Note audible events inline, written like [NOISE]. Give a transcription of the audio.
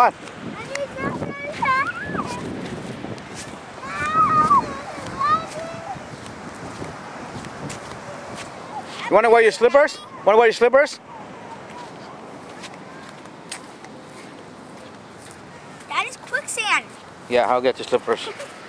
Come on. You want to wear your slippers? Want to wear your slippers? That is quicksand. Yeah, I'll get your slippers. [LAUGHS]